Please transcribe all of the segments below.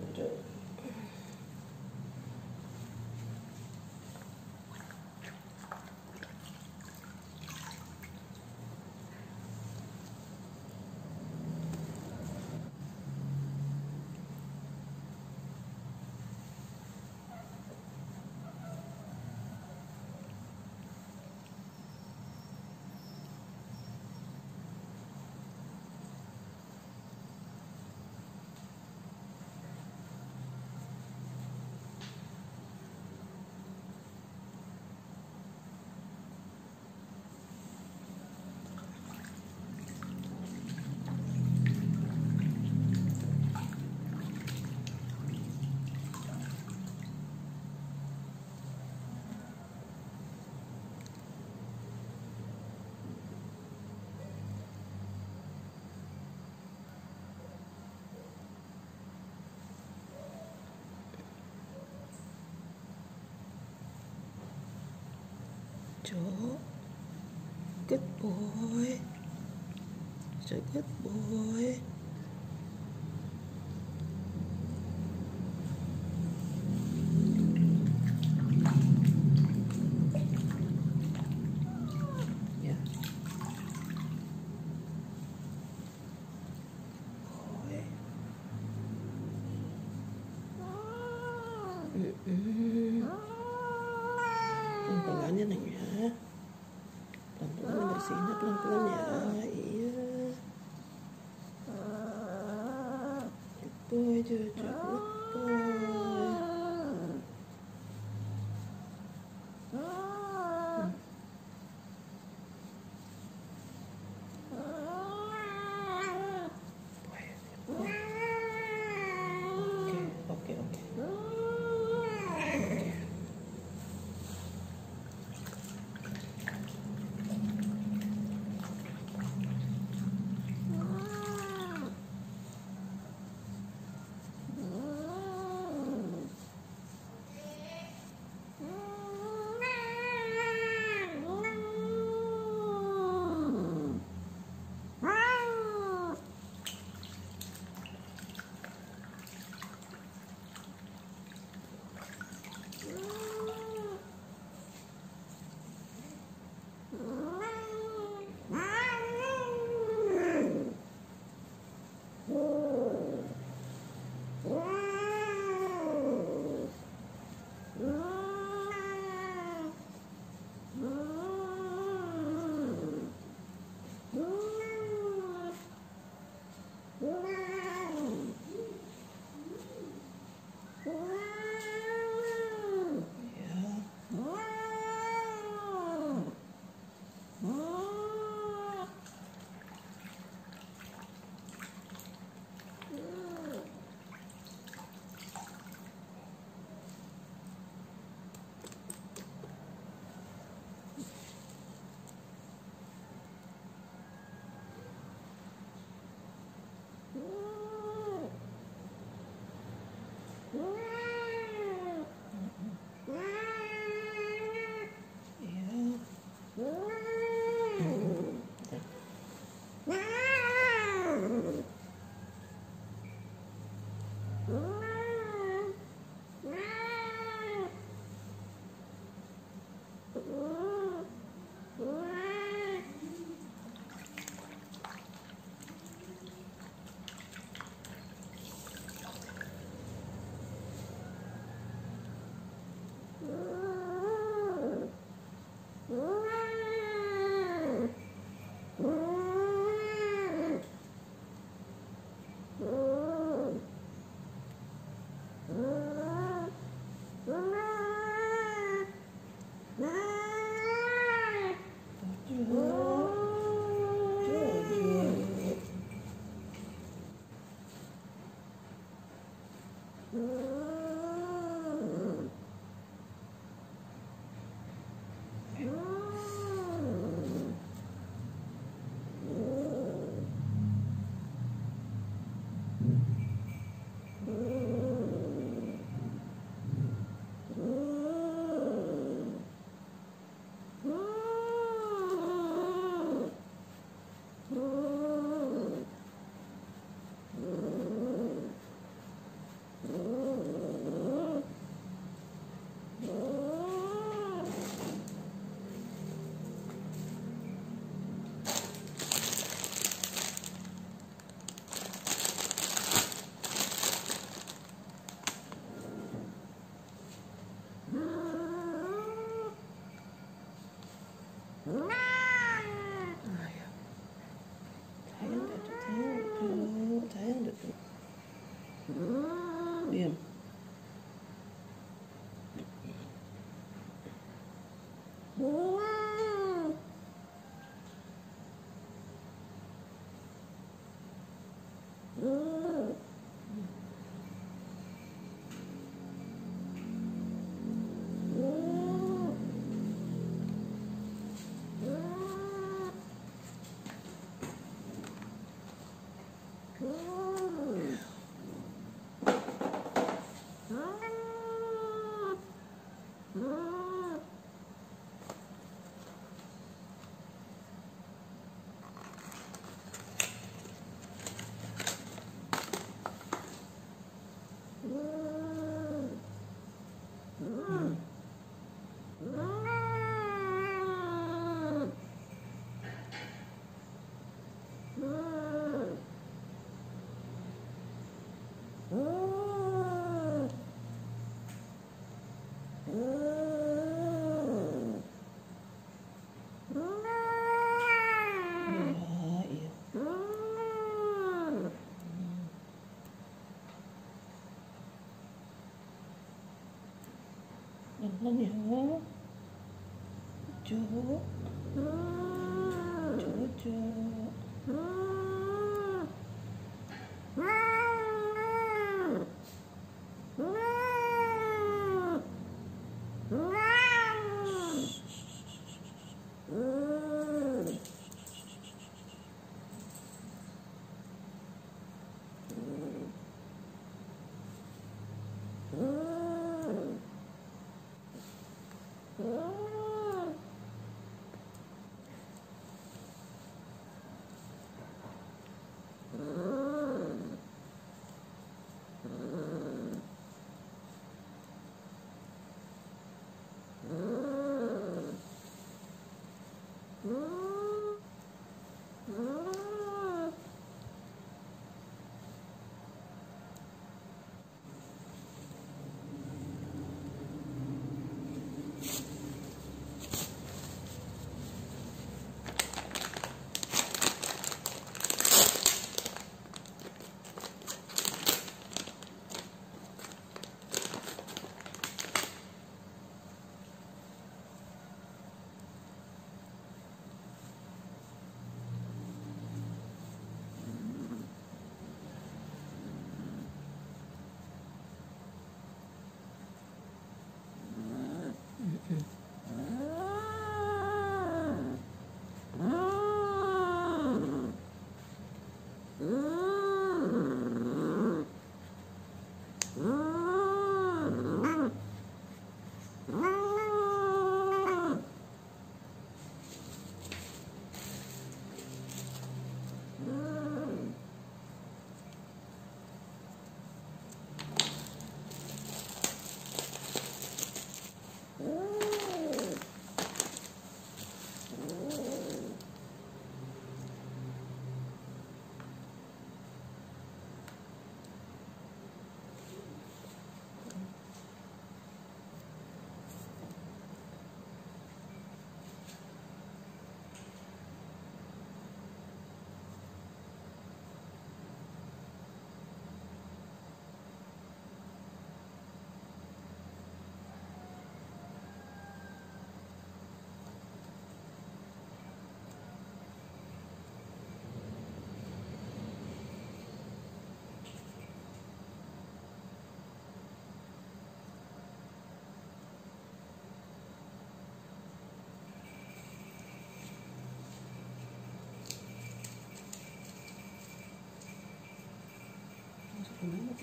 to do. Chỗ. Good boy so good boy Yeah. Pelan-pelan ya Neng ya. Pelan-pelan bersihinnya pelan-pelan ya. Iya. Good boy Jojo. Mm-hmm. Uhum. 안녕. 쭉. 쭉, 쭉.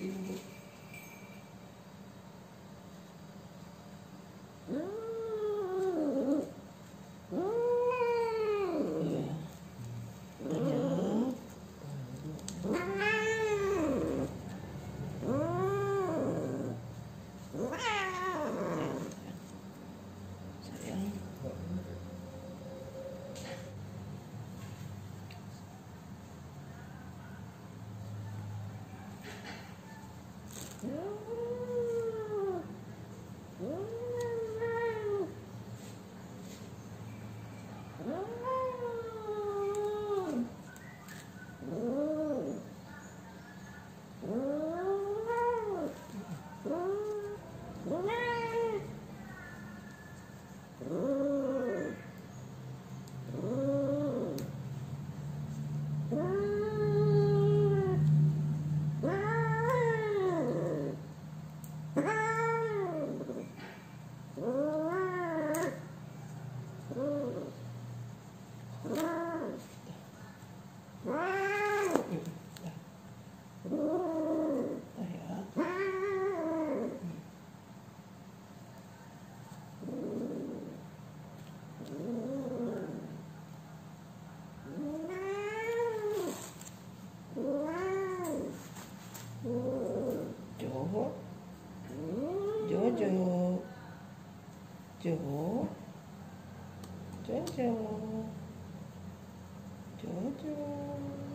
运动 Thank you.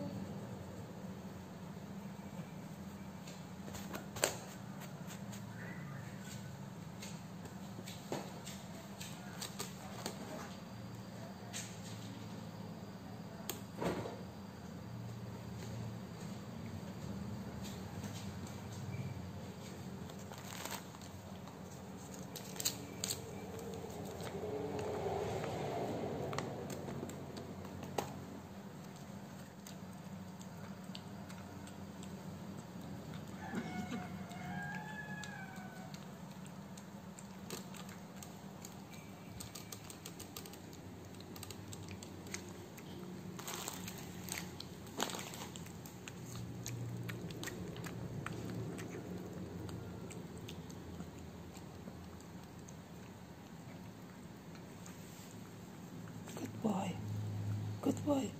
Goodbye. Goodbye.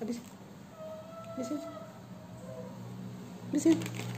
This is. This is. This is.